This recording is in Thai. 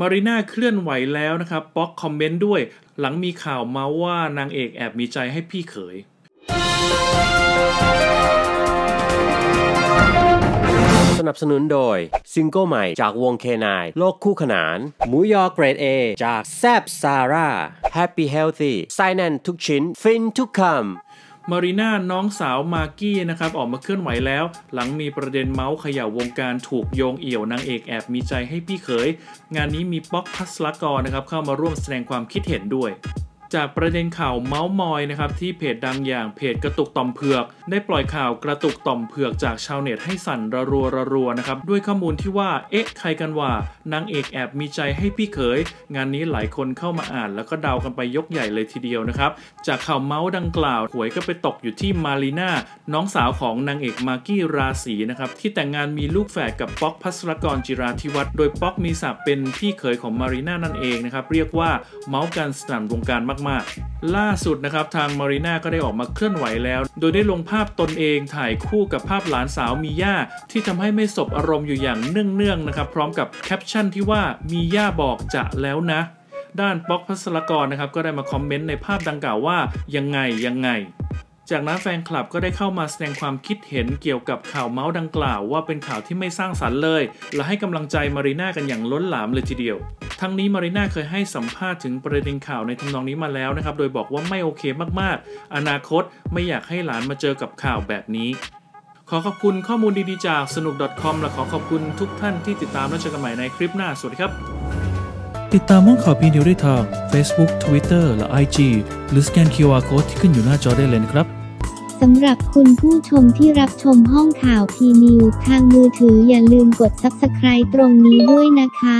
มารีน่าเคลื่อนไหวแล้วนะครับป๊อกคอมเมนต์ด้วย หลังมีข่าวเมาท์ว่านางเอกแอบมีใจให้พี่เขยสนับสนุนโดย ซิงเกิลใหม่จากวงเคนายโลกคู่ขนาน หมูยอเกรด A จากแซบซาร่า Happy Healthy ไส้แน่นทุกชิ้น ฟินทุกคำ มารีน่าน้องสาวมากกี้นะครับออกมาเคลื่อนไหวแล้ว หลังมีประเด็นเมาท์เขย่าวงการถูกโยงเอี่ยวนางเอกแอบมีใจให้พี่เขย งานนี้มีป๊อกภัสสรกรณ์นะครับเข้ามาร่วมแสดงความคิดเห็นด้วย จากประเด็นข่าวเมาท์มอยนะครับที่เพจดังอย่างเพจกระตุกต่อมเผือก ได้ปล่อยข่าวกระตุกต่อมเผือกจากชาวเน็ตให้สั่นระรัวระรัวนะครับด้วยข้อมูลที่ว่าเอ๊ะใครกันว่านางเอกแอบมีใจให้พี่เขย งานนี้หลายคนเข้ามาอ่าน แล้วก็เดากันไปยกใหญ่เลยทีเดียวนะครับจากข่าวเมาท์ดังกล่าวหวยก็ไปตกอยู่ที่มารีน่าน้องสาวของนางเอกมากกี้ราศรีนะครับที่แต่งงานมีลูกแฝดกับป๊อกภัสสรกรณ์จิราธิวัฒน์โดยป๊อกมีศักดิ์เป็นพี่เขยของมารีน่านั่นเองนะครับเรียกว่าเมาท์กันสนั่นวงการมากๆ ล่าสุดนะครับทางมารีน่าก็ได้ออกมาเคลื่อนไหวแล้ว โดยได้ลงภาพตนเองถ่ายคู่กับภาพหลานสาวมีย่าที่ทำให้ไม่สบอารมณ์อยู่อย่างเนื่องๆนะครับพร้อมกับแคปชั่นที่ว่ามีย่าบอกจะแล้วนะ ด้านป๊อกภัสสรกรณ์นะครับก็ได้มาคอมเมนต์ในภาพดังกล่าวว่ายังไงยังไงจากนั้นแฟนคลับก็ได้เข้ามาแสดงความคิดเห็นเกี่ยวกับข่าวเมาท์ดังกล่าว ว่าเป็นข่าวที่ไม่สร้างสรรค์เลย และให้กำลังใจมารีน่ากันอย่างล้นหลามเลยทีเดียว ทั้งนี้มารีน่าเคยให้สัมภาษณ์ถึงประเด็นข่าวในทำนองนี้มาแล้วนะครับ โดยบอกว่าไม่โอเคมากๆ อนาคตไม่อยากให้หลานมาเจอกับข่าวแบบนี้ขอขอบคุณข้อมูลดีๆจากสนุก .com และขอขอบคุณทุกท่านที่ติดตามและเจอกันใหม่ในคลิปหน้า สวัสดีครับ ติดตามห้องข่าวพีนิวส์ได้ทาง Facebook Twitter และ IG หรือสแกน QR Code ที่ขึ้นอยู่หน้าจอได้เลยนะครับสำหรับคุณผู้ชมที่รับชมห้องข่าวพีนิวส์ทางมือถืออย่าลืมกด Subscribe ตรงนี้ด้วยนะคะ